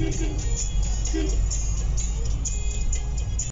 Thank you.